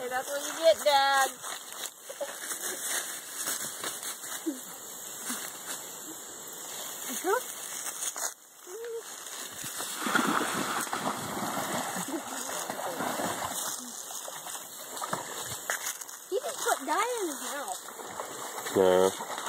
Hey, that's what you get, Dad. He just put dye in his mouth. No.